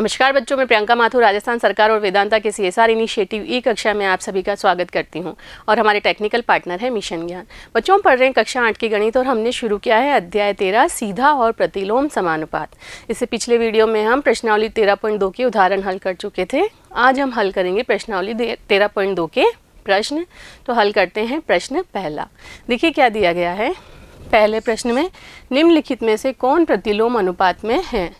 नमस्कार बच्चों, मैं प्रियंका माथुर, राजस्थान सरकार और वेदांता के सी एस इनिशिएटिव ई कक्षा में आप सभी का स्वागत करती हूँ और हमारे टेक्निकल पार्टनर है मिशन ज्ञान। बच्चों, हम पढ़ रहे हैं कक्षा आठ की गणित और हमने शुरू किया है अध्याय तेरह, सीधा और प्रतिलोम समानुपात। इससे पिछले वीडियो में हम प्रश्नावली तेरह पॉइंट दो के उदाहरण हल कर चुके थे। आज हम हल करेंगे प्रश्नावली तेरह पॉइंट दो के प्रश्न। तो हल करते हैं प्रश्न पहला। देखिए क्या दिया गया है। पहले प्रश्न में निम्नलिखित में से कौन प्रतिलोम अनुपात में है?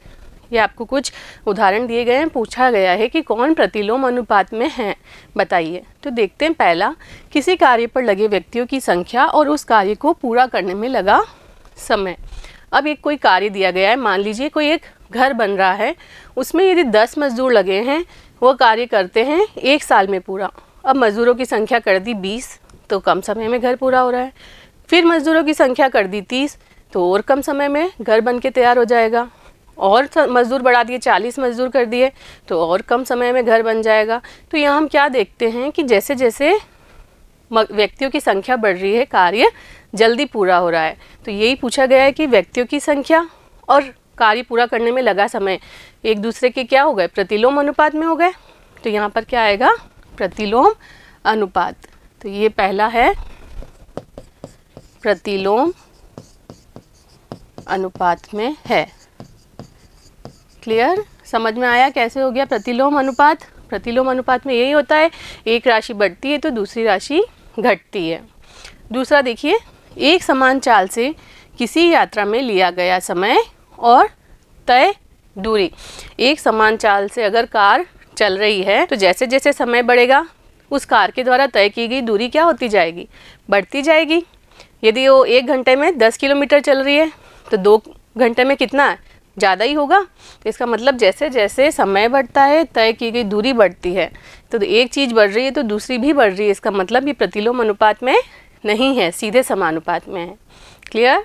ये आपको कुछ उदाहरण दिए गए हैं। पूछा गया है कि कौन प्रतिलोम अनुपात में है। बताइए। तो देखते हैं पहला, किसी कार्य पर लगे व्यक्तियों की संख्या और उस कार्य को पूरा करने में लगा समय। अब एक कोई कार्य दिया गया है। मान लीजिए कोई एक घर बन रहा है। उसमें यदि दस मजदूर लगे हैं, वो कार्य करते हैं एक साल में पूरा। अब मज़दूरों की संख्या कर दी बीस तो कम समय में घर पूरा हो रहा है। फिर मज़दूरों की संख्या कर दी तीस तो और कम समय में घर बन के तैयार हो जाएगा। और मज़दूर बढ़ा दिए, चालीस मज़दूर कर दिए तो और कम समय में घर बन जाएगा। तो यहाँ हम क्या देखते हैं कि जैसे जैसे व्यक्तियों की संख्या बढ़ रही है, कार्य जल्दी पूरा हो रहा है। तो यही पूछा गया है कि व्यक्तियों की संख्या और कार्य पूरा करने में लगा समय एक दूसरे के क्या हो गए? प्रतिलोम अनुपात में हो गए? तो यहाँ पर क्या आएगा? प्रतिलोम अनुपात। तो ये पहला है, प्रतिलोम अनुपात में है। क्लियर समझ में आया? कैसे हो गया? प्रतिलोम अनुपात? प्रतिलोम अनुपात में यही होता है। एक राशि बढ़ती है तो दूसरी राशि घटती है। दूसरा देखिए, एक समान चाल से किसी यात्रा में लिया गया समय और तय दूरी। एक समान चाल से अगर कार चल रही है तो जैसे जैसे समय बढ़ेगा, उस कार के द्वारा तय की गई दूरी क्या होती जाएगी? बढ़ती जाएगी। यदि वो एक घंटे में दस किलोमीटर चल रही है तो दो घंटे में कितना? है ज़्यादा ही होगा। तो इसका मतलब जैसे जैसे समय बढ़ता है, तय की गई दूरी बढ़ती है। तो एक चीज़ बढ़ रही है तो दूसरी भी बढ़ रही है। इसका मतलब ये प्रतिलोम अनुपात में नहीं है, सीधे समानुपात में है। क्लियर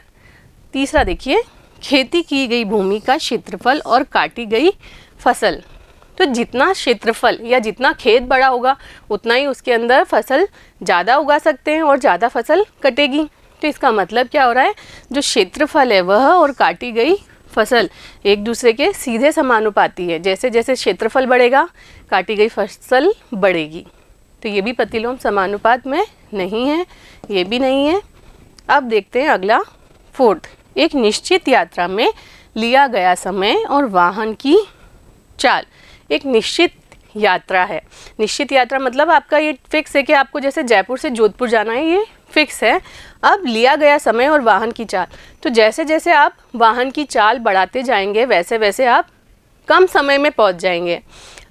तीसरा देखिए, खेती की गई भूमि का क्षेत्रफल और काटी गई फ़सल। तो जितना क्षेत्रफल या जितना खेत बड़ा होगा, उतना ही उसके अंदर फ़सल ज़्यादा उगा सकते हैं और ज़्यादा फ़सल कटेगी। तो इसका मतलब क्या हो रहा है? जो क्षेत्रफल है वह और काटी गई फ़सल एक दूसरे के सीधे समानुपाती है। जैसे जैसे क्षेत्रफल बढ़ेगा, काटी गई फ़सल बढ़ेगी। तो ये भी प्रतिलोम समानुपात में नहीं है, ये भी नहीं है। अब देखते हैं अगला। फोर्थ, एक निश्चित यात्रा में लिया गया समय और वाहन की चाल। एक निश्चित यात्रा है। निश्चित यात्रा मतलब आपका ये फिक्स है कि आपको जैसे जयपुर से जोधपुर जाना है, ये फिक्स है। अब लिया गया समय और वाहन की चाल। तो जैसे जैसे आप वाहन की चाल बढ़ाते जाएँगे वैसे वैसे आप कम समय में पहुँच जाएँगे।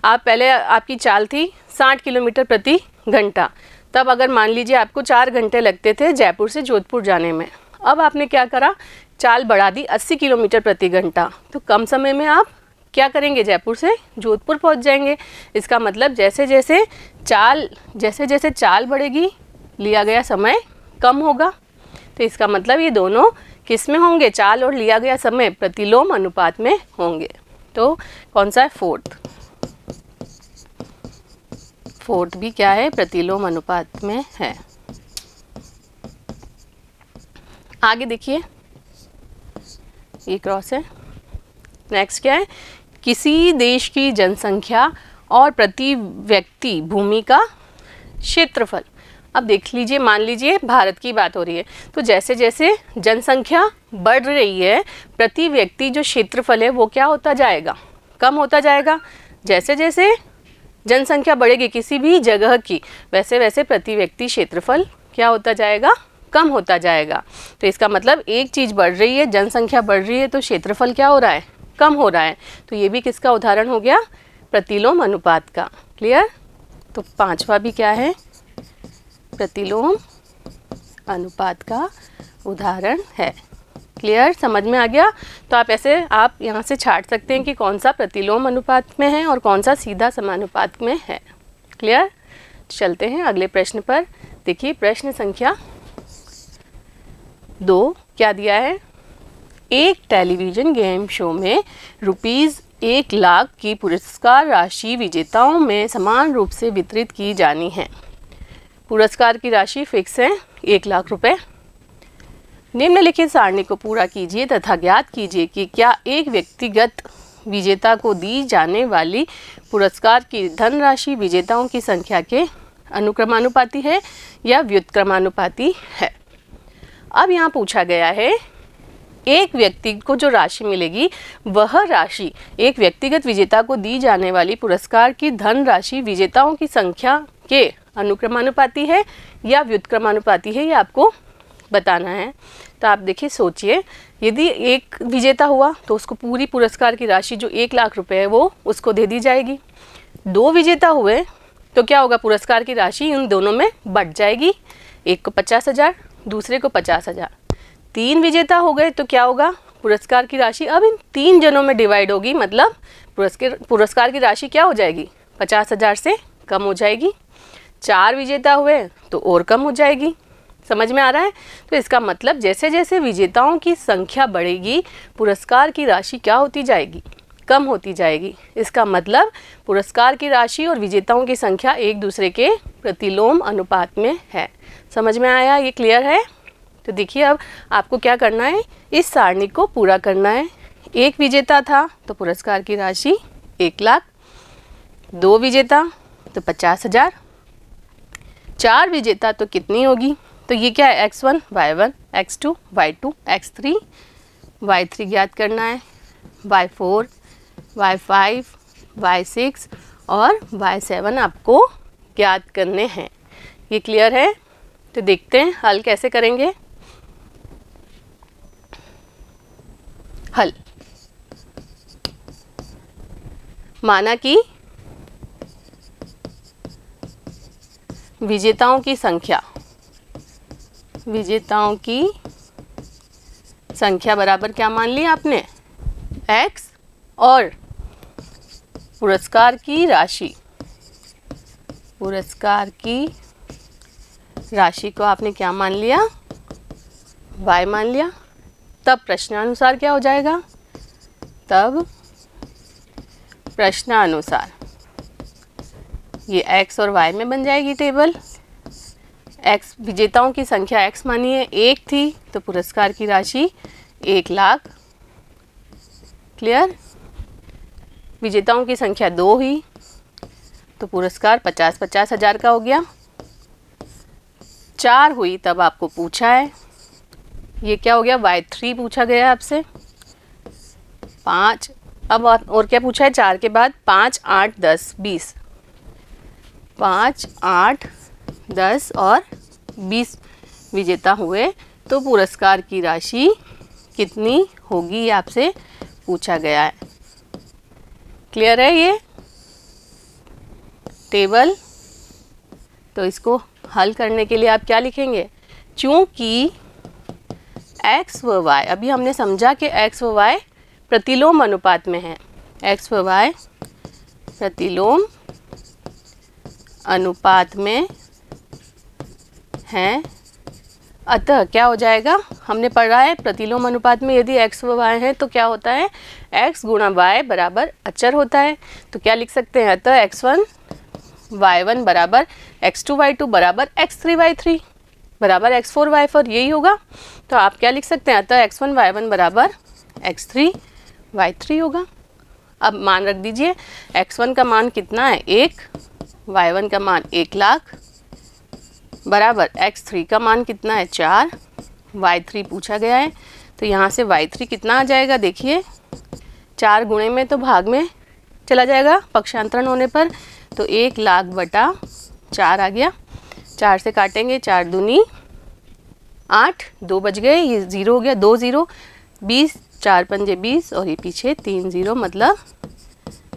आप पहले आपकी चाल थी साठ किलोमीटर प्रति घंटा। तब अगर मान लीजिए आपको चार घंटे लगते थे जयपुर से जोधपुर जाने में। अब आपने क्या करा? चाल बढ़ा दी अस्सी किलोमीटर प्रति घंटा। तो कम समय में आप क्या करेंगे? जयपुर से जोधपुर पहुँच जाएँगे। इसका मतलब जैसे जैसे चाल जैसे जैसे चाल बढ़ेगी लिया गया समय कम होगा। तो इसका मतलब ये दोनों किसमें होंगे? चाल और लिया गया समय प्रतिलोम अनुपात में होंगे। तो कौन सा है? फोर्थ। फोर्थ भी क्या है? प्रतिलोम अनुपात में है। आगे देखिए। ये क्रॉस है। नेक्स्ट क्या है? किसी देश की जनसंख्या और प्रति व्यक्ति भूमि का क्षेत्रफल। अब देख लीजिए, मान लीजिए भारत की बात हो रही है तो जैसे जैसे जनसंख्या बढ़ रही है, प्रति व्यक्ति जो क्षेत्रफल है वो क्या होता जाएगा? कम होता जाएगा। जैसे जैसे जनसंख्या बढ़ेगी किसी भी जगह की वैसे वैसे प्रति व्यक्ति क्षेत्रफल क्या होता जाएगा? कम होता जाएगा। तो इसका मतलब एक चीज़ बढ़ रही है, जनसंख्या बढ़ रही है तो क्षेत्रफल क्या हो रहा है? कम हो रहा है। तो ये भी किसका उदाहरण हो गया? प्रतिलोम अनुपात का। क्लियर? तो पांचवा भी क्या है? प्रतिलोम अनुपात का उदाहरण है। क्लियर समझ में आ गया? तो आप ऐसे, आप यहाँ से छाट सकते हैं कि कौन सा प्रतिलोम अनुपात में है और कौन सा सीधा समानुपात में है। क्लियर चलते हैं अगले प्रश्न पर। देखिए, प्रश्न संख्या दो, क्या दिया है? एक टेलीविज़न गेम शो में रुपीज़ एक लाख की पुरस्कार राशि विजेताओं में समान रूप से वितरित की जानी है। पुरस्कार की राशि फिक्स है, एक लाख रुपए। निम्नलिखित सारणी को पूरा कीजिए तथा ज्ञात कीजिए कि क्या एक व्यक्तिगत विजेता को दी जाने वाली पुरस्कार की धनराशि विजेताओं की संख्या के अनुक्रमानुपाती है या व्युत्क्रमानुपाती है। अब यहाँ पूछा गया है, एक व्यक्ति को जो राशि मिलेगी, वह राशि एक व्यक्तिगत विजेता को दी जाने वाली पुरस्कार की धन राशि विजेताओं की संख्या के अनुक्रमानुपाती है या व्युत्क्रमानुपाती है, ये आपको बताना है। तो आप देखिए, सोचिए, यदि एक विजेता हुआ तो उसको पूरी पुरस्कार की राशि जो एक लाख रुपए है वो उसको दे दी जाएगी। दो विजेता हुए तो क्या होगा, पुरस्कार की राशि उन दोनों में बढ़ जाएगी। एक को पचास हज़ार, दूसरे को पचास हज़ार। तीन विजेता हो गए तो क्या होगा, पुरस्कार की राशि अब इन तीन जनों में डिवाइड होगी मतलब पुरस्कार पुरस्कार की राशि क्या हो जाएगी, पचास हज़ार से कम हो जाएगी। चार विजेता हुए तो और कम हो जाएगी। समझ में आ रहा है? तो इसका मतलब जैसे जैसे विजेताओं की संख्या बढ़ेगी, पुरस्कार की राशि क्या होती जाएगी? कम होती जाएगी। इसका मतलब पुरस्कार की राशि और विजेताओं की संख्या एक दूसरे के प्रतिलोम अनुपात में है। समझ में आया? ये क्लियर है? तो देखिए अब आपको क्या करना है? इस सारणी को पूरा करना है। एक विजेता था तो पुरस्कार की राशि एक लाख। दो विजेता तो पचास हज़ार। चार विजेता तो कितनी होगी? तो ये क्या है? X one y one x two y two x three y three ज्ञात करना है। Y four y five y six और वाई सेवन आपको ज्ञात करने हैं। ये क्लियर है? तो देखते हैं हल कैसे करेंगे। हल। माना कि विजेताओं की संख्या। विजेताओं की संख्या बराबर क्या मान लिया आपने? X और पुरस्कार की राशि। पुरस्कार की राशि को आपने क्या मान लिया? Y मान लिया। तब प्रश्नानुसार क्या हो जाएगा? तब प्रश्नानुसार। ये x और y में बन जाएगी टेबल x विजेताओं की संख्या x मानिए, एक थी तो पुरस्कार की राशि एक लाख. क्लियर विजेताओं की संख्या दो ही तो पुरस्कार पचास पचास हज़ार का हो गया. चार हुई, तब आपको पूछा है. ये क्या हो गया? वाई थ्री पूछा गया आपसे. पाँच, अब और क्या पूछा है? चार के बाद पाँच, आठ, दस, बीस. पाँच, आठ, दस और बीस विजेता हुए। तो पुरस्कार की राशि कितनी होगी आपसे पूछा गया है। क्लियर है ये? टेबल। तो इसको हल करने के लिए आप क्या लिखेंगे? चूँकि एक्स व वाई अभी हमने समझा कि एक्स व वाई प्रतिलोम अनुपात में है। एक्स व वाई प्रतिलोम अनुपात में हैं। अतः क्या हो जाएगा? हमने पढ़ा है, प्रतिलोम अनुपात में यदि x व y है तो क्या होता है? x गुणा वाई बराबर अचर होता है। तो क्या लिख सकते हैं? अतः x1 वन वाई वन बराबर एक्स टू वाई टू बराबर एक्स थ्री वाई थ्री बराबर एक्स फोर वाई फोर यही होगा। तो आप क्या लिख सकते हैं? अतः एक्स वन वाई वन बराबर एक्स थ्री वाई थ्री होगा। अब मान रख दीजिए एक्स वन का मान कितना है? एक वाई वन का मान एक लाख, बराबर एक्स थ्री का मान कितना है चार वाई थ्री पूछा गया है। तो यहाँ से वाई थ्री कितना आ जाएगा देखिए, चार गुणे में तो भाग में चला जाएगा पक्षांतरण होने पर। तो एक लाख बटा चार आ गया, चार से काटेंगे, चार दूनी आठ, दो बज गए, ये ज़ीरो हो गया, दो ज़ीरो, बीस, चार पंजे बीस, और ये पीछे तीन ज़ीरो मतलब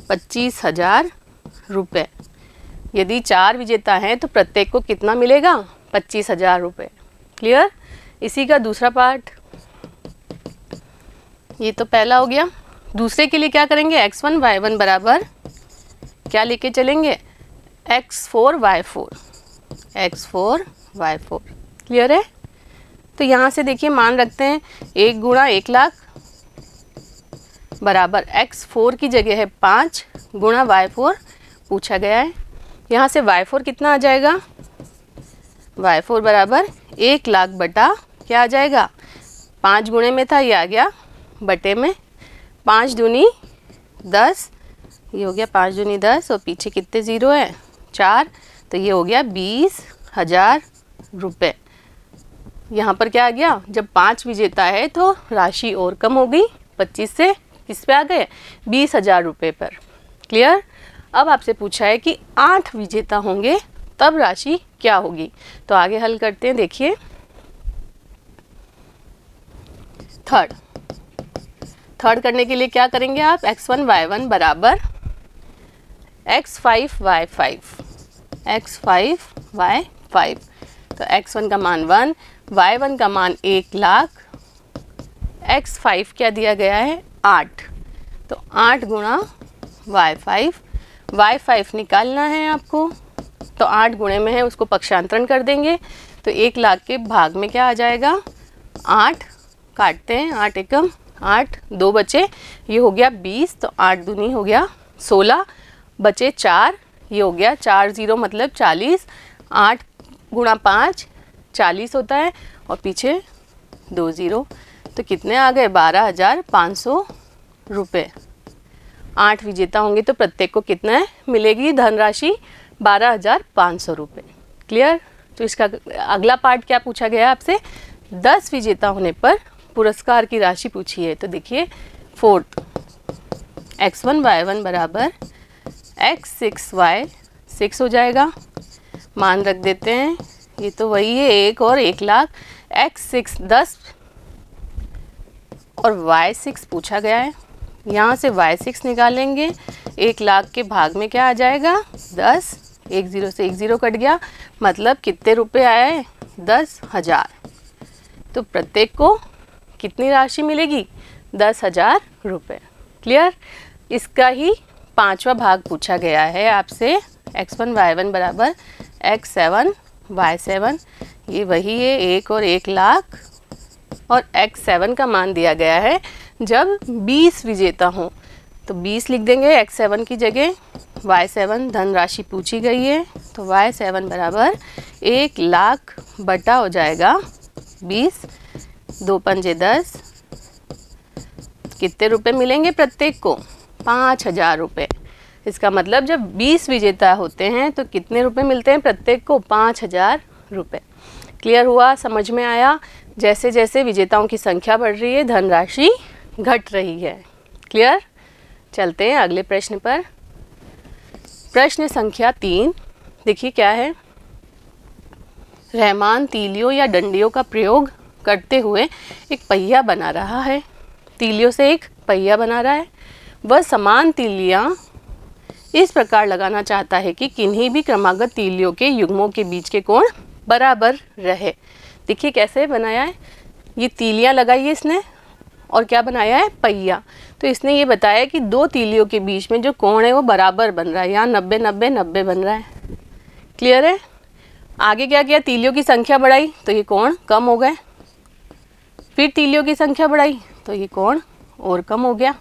पच्चीस हज़ार रुपये यदि चार विजेता हैं तो प्रत्येक को कितना मिलेगा? पच्चीस हज़ार रुपये क्लियर इसी का दूसरा पार्ट ये तो पहला हो गया। दूसरे के लिए क्या करेंगे? एक्स वन वाई वन बराबर। क्या लेके चलेंगे? X four y four x four y four clear है? तो यहाँ से देखिए, मान रखते हैं, एक गुणा एक लाख बराबर। एक्स फोर की जगह है पाँच, गुणा वाई फोर पूछा गया है। यहाँ से वाई फोर कितना आ जाएगा? वाई फोर बराबर एक लाख बटा क्या आ जाएगा? पाँच गुणे में था, ये आ गया बटे में। पाँच दूनी दस, ये हो गया पाँच दूनी दस, और पीछे कितने ज़ीरो है? चार तो ये हो गया बीस हज़ार रुपये यहाँ पर क्या आ गया? जब पाँच विजेता है तो राशि और कम हो गई, पच्चीस से किस पे आ गए, बीस हज़ार रुपये पर। क्लियर अब आपसे पूछा है कि आठ विजेता होंगे, तब राशि क्या होगी? तो आगे हल करते हैं, देखिए। थर्ड थर्ड करने के लिए क्या करेंगे आप? एक्स वन वाई वन बराबर x five y five x five y five तो एक्स वन का मान वन वाई वन का मान एक लाख। एक्स फाइव क्या दिया गया है? आठ। तो आठ गुणा वाई फाइव वाई फाइव निकालना है आपको। तो आठ गुणे में है, उसको पक्षांतरण कर देंगे। तो एक लाख के भाग में क्या आ जाएगा? आठ काटते हैं, आठ एकम, आठ, दो बचे, ये हो गया बीस तो आठ दूनी हो गया सोलह, बचे चार, ये हो गया चार ज़ीरो मतलब चालीस, आठ गुणा पाँच, चालीस होता है, और पीछे दो ज़ीरो। तो कितने आ गए? बारह हज़ार पाँच सौ रुपये आठ विजेता होंगे तो प्रत्येक को कितना है? मिलेगी धनराशि बारह हज़ार पाँच सौ रुपये क्लियर तो इसका अगला पार्ट क्या पूछा गया आपसे? दस विजेता होने पर पुरस्कार की राशि पूछी है तो देखिए fourth x one y one बराबर एक्स सिक्स वाई सिक्स हो जाएगा। मान रख देते हैं, ये तो वही है, एक और एक लाख। एक्स सिक्स दस और वाई सिक्स पूछा गया है। यहाँ से वाई सिक्स निकालेंगे। एक लाख के भाग में क्या आ जाएगा? दस। एक ज़ीरो से एक ज़ीरो कट गया। मतलब कितने रुपए आए दस हज़ार। तो प्रत्येक को कितनी राशि मिलेगी? दस हज़ार रुपये क्लियर इसका ही पांचवा भाग पूछा गया है आपसे। एक्स वन वाई वन बराबर। एक्स सेवन वाई सेवन ये वही है, एक और एक लाख। और एक्स सेवन का मान दिया गया है। जब बीस विजेता हों तो बीस लिख देंगे एक्स सेवन की जगह, वाई सेवन धनराशि पूछी गई है तो वाई सेवन बराबर एक लाख बटा हो जाएगा बीस, दो पंजे दस। कितने रुपए मिलेंगे प्रत्येक को? पाँच हज़ार रुपये इसका मतलब जब बीस विजेता होते हैं तो कितने रुपए मिलते हैं प्रत्येक को? पाँच हज़ार रुपये क्लियर हुआ? समझ में आया? जैसे जैसे विजेताओं की संख्या बढ़ रही है, धनराशि घट रही है। क्लियर चलते हैं अगले प्रश्न पर। प्रश्न संख्या तीन। देखिए क्या है। रहमान तीलियों या डंडियों का प्रयोग करते हुए एक पहिया बना रहा है। तीलियों से एक पहिया बना रहा है। वह समान तीलियाँ इस प्रकार लगाना चाहता है कि किन्हीं भी क्रमागत तीलियों के युग्मों के बीच के कोण बराबर रहे। देखिए कैसे बनाया है। ये तीलियाँ लगाई है इसने। और क्या बनाया है? पहिया। तो इसने ये बताया कि दो तीलियों के बीच में जो कोण है वो बराबर बन रहा है। यहाँ नब्बे नब्बे नब्बे बन रहा है। क्लियर है? आगे क्या किया तीलियों की संख्या बढ़ाई तो ये कोण कम हो गए। फिर तीलियों की संख्या बढ़ाई तो ये कोण और कम हो गया।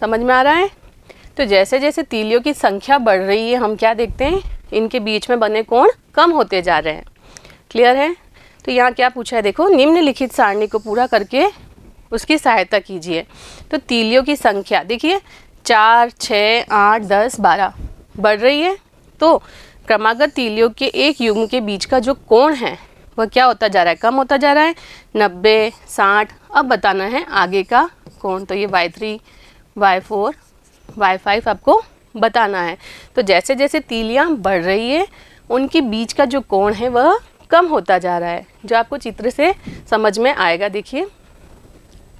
समझ में आ रहा है? तो जैसे जैसे तीलियों की संख्या बढ़ रही है, हम क्या देखते हैं? इनके बीच में बने कोण कम होते जा रहे हैं। क्लियर है? तो यहाँ क्या पूछा है? देखो, निम्नलिखित सारणी को पूरा करके उसकी सहायता कीजिए। तो तीलियों की संख्या, देखिए, चार छः आठ, दस, बारह बढ़ रही है। तो क्रमागत तीलियों के एक युग्म के बीच का जो कोण है, वह क्या होता जा रहा है? कम होता जा रहा है। नब्बे, साठ, अब बताना है आगे का कोण। तो ये y three y four y five आपको बताना है। तो जैसे जैसे तीलियाँ बढ़ रही है, उनके बीच का जो कोण है, वह कम होता जा रहा है। जो आपको चित्र से समझ में आएगा, देखिए।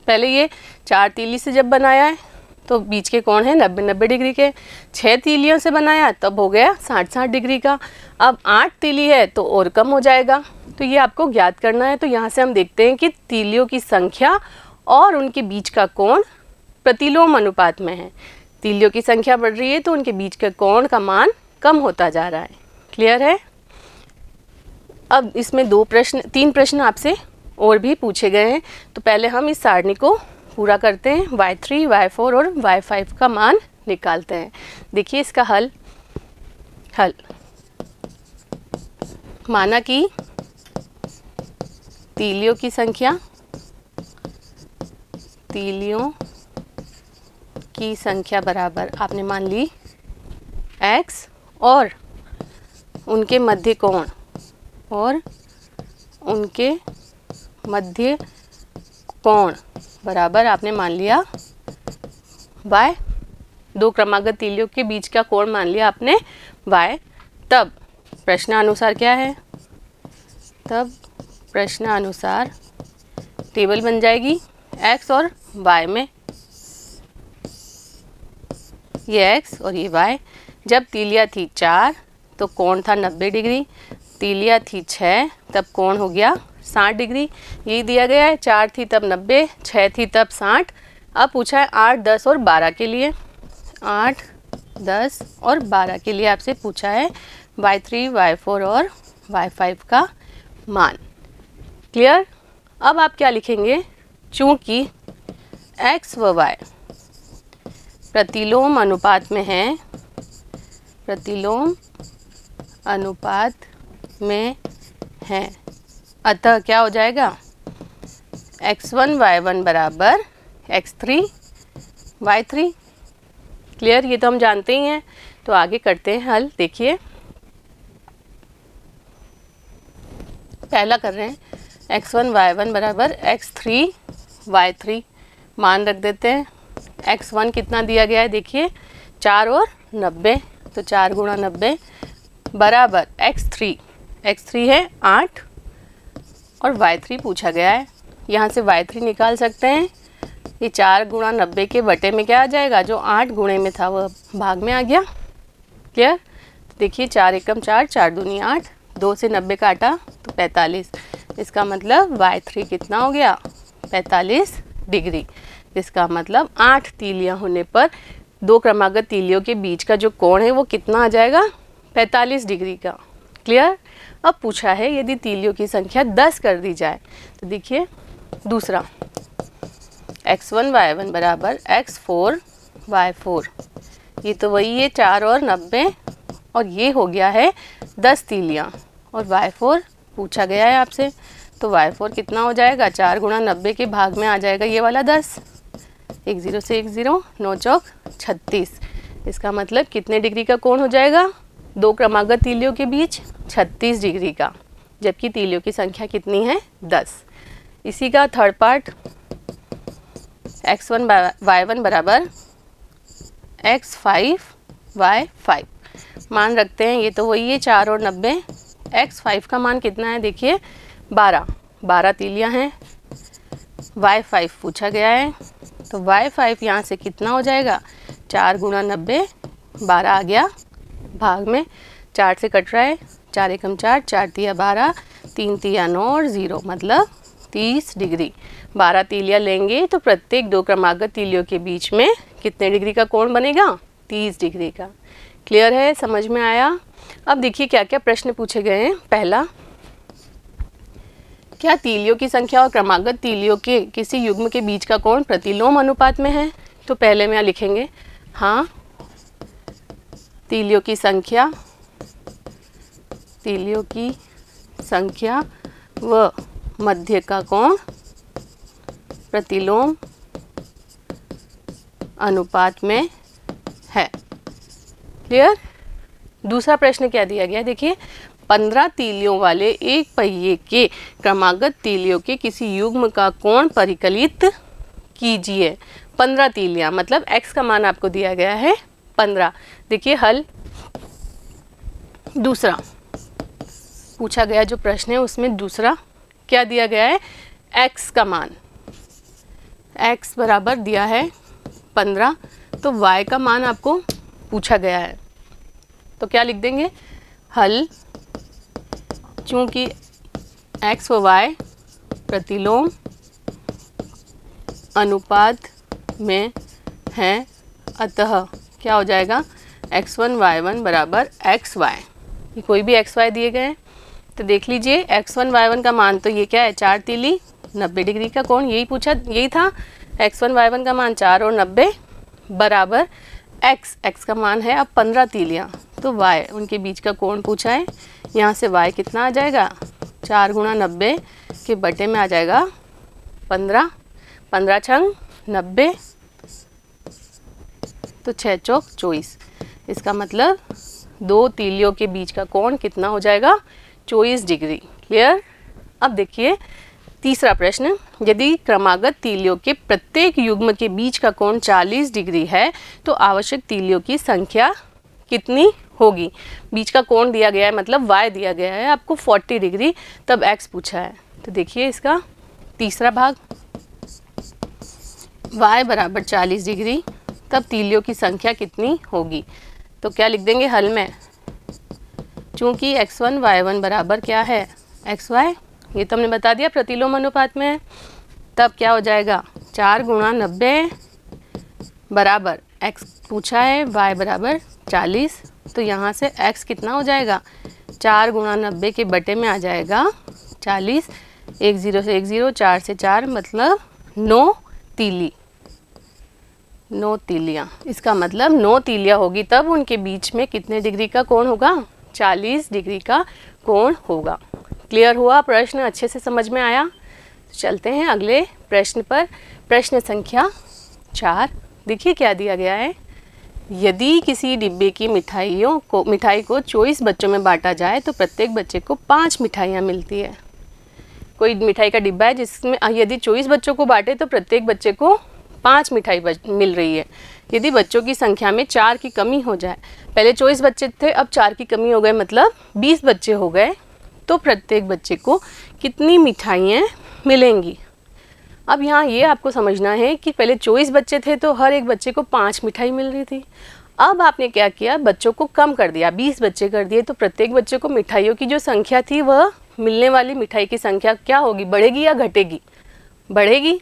पहले ये चार तीली से जब बनाया है तो बीच के कोण है नब्बे नब्बे डिग्री के। छः तीलियों से बनाया, तब हो गया साठ साठ डिग्री का। अब आठ तीली है तो और कम हो जाएगा। तो ये आपको ज्ञात करना है तो यहाँ से हम देखते हैं कि तीलियों की संख्या और उनके बीच का कोण प्रतिलोम अनुपात में है। तीलियों की संख्या बढ़ रही है तो उनके बीच के कोण का मान कम होता जा रहा है। क्लियर है? अब इसमें दो प्रश्न, तीन प्रश्न आपसे और भी पूछे गए हैं। तो पहले हम इस सारणी को पूरा करते हैं। वाई थ्री वाई फोर और वाई फाइव का मान निकालते हैं। देखिए इसका हल। हल। माना कि तीलियों की संख्या, तीलियों की संख्या बराबर आपने मान ली x और उनके मध्य कोण और उनके मध्य कोण? बराबर, आपने मान लिया। Y, दो क्रमागत तीलियों के बीच का कोण मान लिया आपने y तब, प्रश्नानुसार क्या है? तब, प्रश्नानुसार टेबल बन जाएगी x और y में। ये x और ये y जब तीलिया थी चार तो कोण था नब्बे डिग्री। तीलिया थी छः, तब कोण हो गया साठ डिग्री, यही दिया गया है। चार थी तब नब्बे छः थी तब साठ। अब पूछा है आठ, दस और बारह के लिए। आठ, दस और बारह के लिए आपसे पूछा है वाई थ्री, वाई फोर और वाई फाइव का मान। क्लियर? अब आप क्या लिखेंगे? चूँकि एक्स व वाई प्रतिलोम अनुपात में है, प्रतिलोम अनुपात में है। अतः क्या हो जाएगा? एक्स वन वाई वन बराबर x three y three clear ये तो हम जानते ही हैं। तो आगे करते हैं हल, देखिए। पहला कर रहे हैं। एक्स वन वाई वन बराबर एक्स थ्री वाई थ्री मान रख देते हैं। एक्स वन कितना दिया गया है? देखिए, चार और नब्बे। तो चार गुणा नब्बे बराबर एक्स थ्री एक्स थ्री है आठ। और वाई थ्री पूछा गया है। यहाँ से वाई थ्री निकाल सकते हैं। ये चार गुणा नब्बे के बटे में क्या आ जाएगा? जो आठ गुणे में था, वह भाग में आ गया। क्लियर देखिए, चार एकम चार चार दूनी आठ, दो से नब्बे काटा तो पैंतालीस। इसका मतलब वाई थ्री कितना हो गया? पैंतालीस डिग्री। इसका मतलब आठ तीलियाँ होने पर दो क्रमागत तीलियों के बीच का जो कोण है, वो कितना आ जाएगा? पैंतालीस डिग्री का। क्लियर अब पूछा है, यदि तीलियों की संख्या दस कर दी जाए तो देखिए, दूसरा एक्स वन वाई वन बराबर एक्स फोर वाई फोर ये तो वही है, चार और नब्बे, और ये हो गया है दस तीलियाँ, और वाई फोर पूछा गया है आपसे तो वाई फोर कितना हो जाएगा, चार गुणा नब्बे के भाग में आ जाएगा ये वाला दस, एक ज़ीरो से एक ज़ीरो, नौ चौक छत्तीस, इसका मतलब कितने डिग्री का कोण हो जाएगा? दो क्रमागत तीलियों के बीच 36 डिग्री का, जबकि तीलियों की संख्या कितनी है? 10 इसी का third part x one y one बराबर एक्स फाइव वाई फाइव मान रखते हैं, ये तो वही है, चार और नब्बे। एक्स फाइव का मान कितना है? देखिए, बारह। बारह तीलियाँ हैं। वाई फाइव पूछा गया है। तो वाई फाइव यहाँ से कितना हो जाएगा? चार गुणा नब्बे, बारह आ गया। भाग में। चार से कट रहा है। चार एकम चार चार तिया बारह, तीन तिया नौ और ज़ीरो मतलब तीस डिग्री। बारह तीलियाँ लेंगे तो प्रत्येक दो क्रमागत तीलियों के बीच में कितने डिग्री का कोण बनेगा? तीस डिग्री का। क्लियर है? समझ में आया? अब देखिए क्या क्या प्रश्न पूछे गए हैं। पहला, क्या तीलियों की संख्या और क्रमागत तीलियों के किसी युग्म के बीच का कोण प्रतिलोम अनुपात में है? तो पहले में यहाँ लिखेंगे। हाँ तीलियों की संख्या, तीलियों की संख्या व मध्य का कोण प्रतिलोम अनुपात में है। क्लियर दूसरा प्रश्न क्या दिया गया? देखिए, पंद्रह तीलियों वाले एक पहिए के क्रमागत तीलियों के किसी युग्म का कोण परिकलित कीजिए। पंद्रह तीलियाँ मतलब x का मान आपको दिया गया है पंद्रह। देखिए, हल। दूसरा। पूछा गया जो प्रश्न है, उसमें दूसरा क्या दिया गया है? X का मान। X बराबर दिया है पंद्रह। तो y का मान आपको पूछा गया है। तो क्या लिख देंगे? हल। चूँकि x व y प्रतिलोम अनुपात में हैं, अतः क्या हो जाएगा? एक्स वन वाई वन बराबर एक्स वाई ये कोई भी एक्स वाई दिए गए हैं। तो देख लीजिए एक्स वन वाई वन का मान तो ये क्या है? चार तीली, नब्बे डिग्री का कौन यही पूछा, यही था। एक्स वन वाई वन का मान चार और नब्बे बराबर एक्स एक्स का मान है अब पंद्रह तीलियाँ। तो वाई उनके बीच का कोण पूछा है। यहाँ से वाई कितना आ जाएगा? चार गुणा नब्बे के बटे में आ जाएगा पंद्रह। पंद्रह छंग नब्बे। तो छः चौक चौबीस। इसका मतलब दो तीलियों के बीच का कोण कितना हो जाएगा? चौबीस डिग्री। क्लियर अब देखिए, तीसरा प्रश्न। यदि क्रमागत तीलियों के प्रत्येक युग्म के बीच का कोण 40 डिग्री है तो आवश्यक तीलियों की संख्या कितनी होगी? बीच का कोण दिया गया है मतलब y दिया गया है, आपको 40 डिग्री तब x पूछा है। तो देखिए इसका तीसरा भाग। y बराबर 40 डिग्री। तब तीलियों की संख्या कितनी होगी? तो क्या लिख देंगे हल में? चूँकि x1 वन वाई वन बराबर क्या है? एक्स वाई ये तो हमने बता दिया, प्रतिलोम अनुपात में है। तब क्या हो जाएगा? चार गुणा नब्बे बराबर x पूछा है, y बराबर चालीस। तो यहाँ से x कितना हो जाएगा? चार गुणा नब्बे के बटे में आ जाएगा चालीस। एक ज़ीरो से एक ज़ीरो, चार से चार मतलब नौ तीली। नौ तीलियाँ। इसका मतलब नौ तीलियाँ होगी, तब उनके बीच में कितने डिग्री का कोण होगा? चालीस डिग्री का कोण होगा। क्लियर हुआ? प्रश्न अच्छे से समझ में आया? चलते हैं अगले प्रश्न पर। प्रश्न संख्या चार। देखिए क्या दिया गया है। यदि किसी डिब्बे की मिठाइयों को, मिठाई को चौबीस बच्चों में बांटा जाए तो प्रत्येक बच्चे को पाँच मिठाइयाँ मिलती है। कोई मिठाई का डिब्बा है जिसमें, यदि चौबीस बच्चों को बांटे तो प्रत्येक बच्चे को पाँच मिठाई मिल रही है। यदि बच्चों की संख्या में चार की कमी हो जाए, पहले चौबीस बच्चे थे, अब चार की कमी हो गए मतलब बीस बच्चे हो गए तो प्रत्येक बच्चे को कितनी मिठाइयाँ मिलेंगी? अब यहाँ ये आपको समझना है कि पहले चौबीस बच्चे थे तो हर एक बच्चे को पाँच मिठाई मिल रही थी। अब आपने क्या किया? बच्चों को कम कर दिया, बीस बच्चे कर दिए तो प्रत्येक बच्चे को मिठाइयों की जो संख्या थी, वह मिलने वाली मिठाई की संख्या क्या होगी? बढ़ेगी या घटेगी? बढ़ेगी।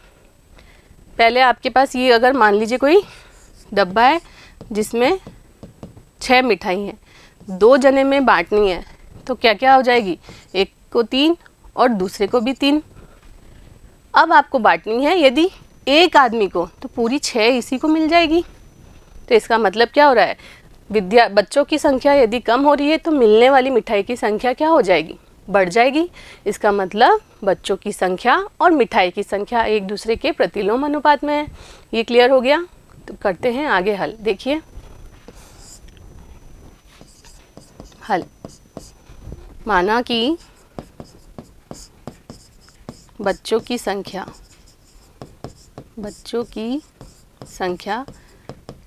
पहले आपके पास ये अगर मान लीजिए कोई डब्बा है, जिसमें छः मिठाई हैं, दो जने में बांटनी है तो क्या क्या हो जाएगी? एक को तीन और दूसरे को भी तीन। अब आपको बांटनी है, यदि एक आदमी को तो पूरी छः इसी को मिल जाएगी। तो इसका मतलब क्या हो रहा है? विद्या, बच्चों की संख्या यदि कम हो रही है तो मिलने वाली मिठाई की संख्या क्या हो जाएगी? बढ़ जाएगी। इसका मतलब बच्चों की संख्या और मिठाई की संख्या एक दूसरे के प्रतिलोम अनुपात में है। ये क्लियर हो गया? तो करते हैं आगे हल। देखिए। हल। माना कि बच्चों की संख्या, बच्चों की संख्या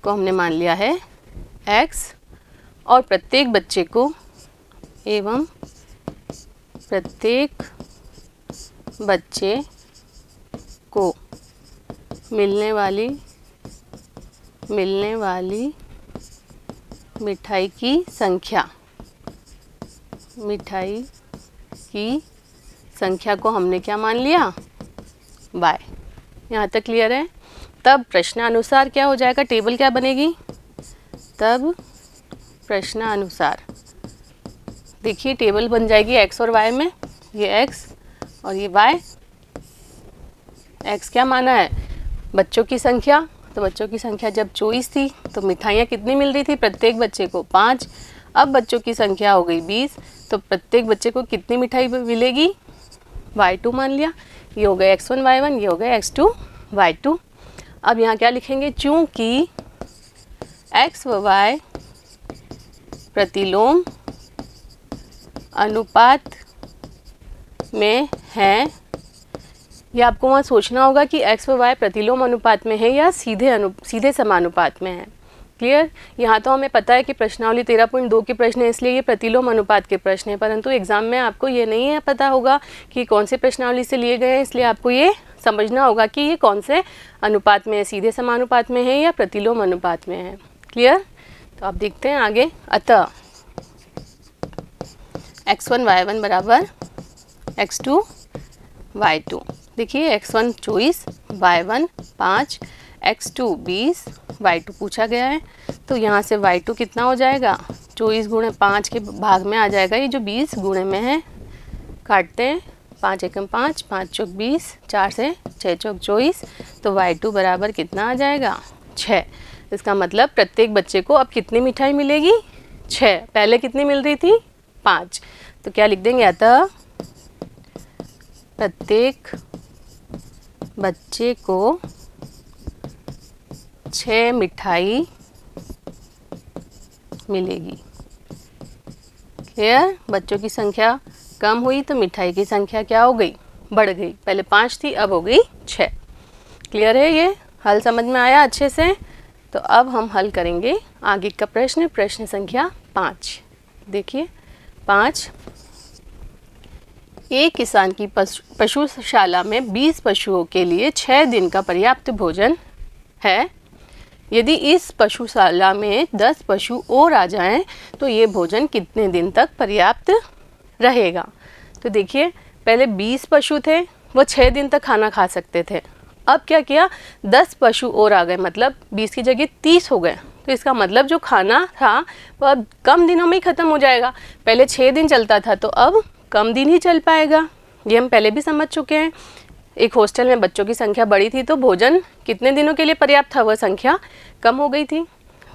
को हमने मान लिया है x और प्रत्येक बच्चे को एवं प्रत्येक बच्चे को मिलने वाली मिलने वाली मिठाई की संख्या। मिठाई की संख्या को हमने क्या मान लिया? बाय। यहाँ तक क्लियर है? तब प्रश्नानुसार क्या हो जाएगा? टेबल क्या बनेगी? तब प्रश्नानुसार। देखिए टेबल बन जाएगी एक्स और वाई में। ये एक्स और ये वाई एक्स क्या माना है? बच्चों की संख्या। तो बच्चों की संख्या जब चौबीस थी तो मिठाइयाँ कितनी मिल रही थी प्रत्येक बच्चे को? पाँच। अब बच्चों की संख्या हो गई बीस। तो प्रत्येक बच्चे को कितनी मिठाई मिलेगी? वाई टू मान लिया। ये हो गया एक्स वन वाई वन ये हो गया एक्स टू वाई टू अब यहाँ क्या लिखेंगे? चूँकि एक्स व वाई प्रतिलोम अनुपात में हैं। ये आपको वहाँ सोचना होगा कि एक्स व वाई प्रतिलोम अनुपात में है या सीधे अनु, सीधे समानुपात में है। क्लियर यहाँ तो हमें पता है कि प्रश्नावली तेरह पॉइंट दो के प्रश्न है, इसलिए ये प्रतिलोम अनुपात के प्रश्न है। परंतु एग्ज़ाम में आपको ये नहीं है पता होगा कि कौन से प्रश्नावली से लिए गए हैं, इसलिए आपको ये समझना होगा कि ये कौन से अनुपात में है, सीधे समानुपात में है या प्रतिलोम अनुपात में है। क्लियर तो आप देखते हैं आगे। अतः एक्स वन वाई वन बराबर एक्स टू वाई टू देखिए एक्स वन चौबीस वाई वन पाँच एक्स टू बीस वाई टू पूछा गया है। तो यहाँ से वाई टू कितना हो जाएगा? चौबीस गुणे पाँच के भाग में आ जाएगा ये जो बीस गुणे में है। काटते हैं। पाँच एकम पाँच पाँच चौक बीस, चार से छः चौक चौबीस। तो वाई टू बराबर कितना आ जाएगा? छः इसका मतलब प्रत्येक बच्चे को अब कितनी मिठाई मिलेगी? छः पहले कितनी मिल रही थी? पाँच। तो क्या लिख देंगे? अतः प्रत्येक बच्चे को छः मिठाई मिलेगी। क्लियर बच्चों की संख्या कम हुई तो मिठाई की संख्या क्या हो गई? बढ़ गई। पहले पाँच थी, अब हो गई छः क्लियर है ये? हल समझ में आया अच्छे से? तो अब हम हल करेंगे आगे का प्रश्न प्रश्न संख्या पाँच। देखिए। पाँच। एक किसान की पशुशाला में 20 पशुओं के लिए छः दिन का पर्याप्त भोजन है। यदि इस पशुशाला में 10 पशु और आ जाएँ तो ये भोजन कितने दिन तक पर्याप्त रहेगा? तो देखिए, पहले 20 पशु थे, वो छः दिन तक खाना खा सकते थे। अब क्या किया? 10 पशु और आ गए मतलब 20 की जगह 30 हो गए। तो इसका मतलब जो खाना था, वो अब कम दिनों में ही ख़त्म हो जाएगा। पहले छः दिन चलता था तो अब कम दिन ही चल पाएगा। ये हम पहले भी समझ चुके हैं। एक हॉस्टल में बच्चों की संख्या बड़ी थी तो भोजन कितने दिनों के लिए पर्याप्त था? वह संख्या कम हो गई थी।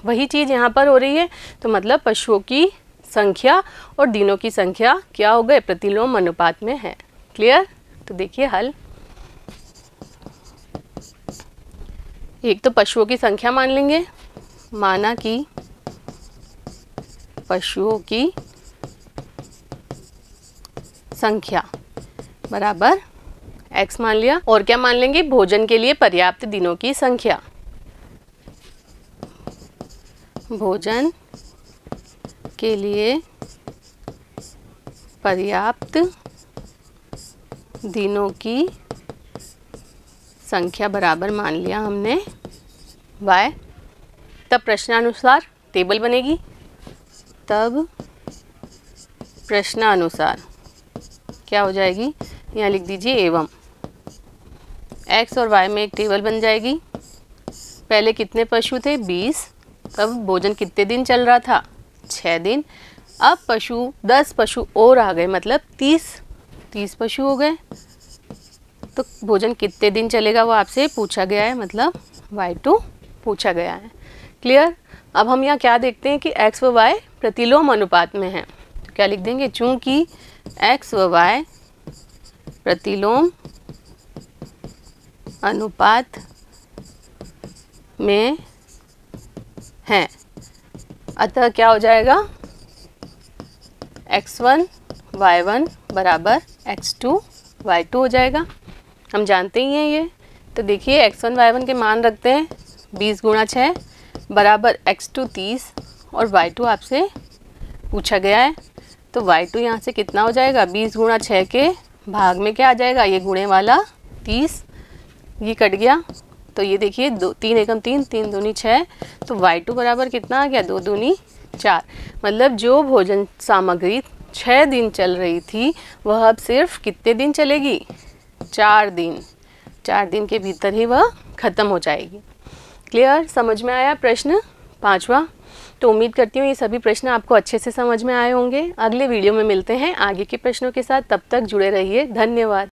वही चीज़ यहाँ पर हो रही है। तो मतलब पशुओं की संख्या और दिनों की संख्या क्या हो गए? प्रतिलोम अनुपात में है। क्लियर? तो देखिए हल। एक तो पशुओं की संख्या मान लेंगे। माना कि, पशुओं की संख्या, बराबर? X मान लिया। और क्या मान लेंगे? भोजन के लिए पर्याप्त दिनों की संख्या। भोजन के लिए पर्याप्त दिनों की संख्या बराबर मान लिया हमने। Y? तब प्रश्नानुसार टेबल बनेगी। तब प्रश्नानुसार क्या हो जाएगी? यहाँ लिख दीजिए एवं। एक्स और वाई में एक टेबल बन जाएगी। पहले कितने पशु थे? बीस। तब भोजन कितने दिन चल रहा था? छः दिन। अब पशु, दस पशु और आ गए मतलब तीस। तीस पशु हो गए। तो भोजन कितने दिन चलेगा वो आपसे पूछा गया है मतलब वाई टू पूछा गया है। क्लियर अब हम यहाँ क्या देखते हैं कि एक्स व वाई प्रतिलोम अनुपात में है। तो क्या लिख देंगे? चूँकि एक्स व वाई प्रतिलोम अनुपात में हैं। अतः क्या हो जाएगा? एक्स वन वाई वन बराबर एक्स टू वाई टू हो जाएगा। हम जानते ही हैं ये। तो देखिए एक्स वन वाई वन के मान रखते हैं। बीस गुणा छः बराबर एक्स टू तीस और वाई टू आपसे पूछा गया है। तो वाई टू यहाँ से कितना हो जाएगा? बीस गुणा छः के भाग में क्या आ जाएगा? ये गुणे वाला तीस। ये कट गया। तो ये देखिए, दो, तीन एकम तीन तीन दूनी छः तो वाई टू बराबर कितना आ गया? दो दूनी चार। मतलब जो भोजन सामग्री छः दिन चल रही थी, वह अब सिर्फ़ कितने दिन चलेगी? चार दिन। चार दिन के भीतर ही वह ख़त्म हो जाएगी। क्लियर समझ में आया प्रश्न? पांचवा तो उम्मीद करती हूँ ये सभी प्रश्न आपको अच्छे से समझ में आए होंगे। अगले वीडियो में मिलते हैं आगे के प्रश्नों के साथ। तब तक जुड़े रहिए। धन्यवाद।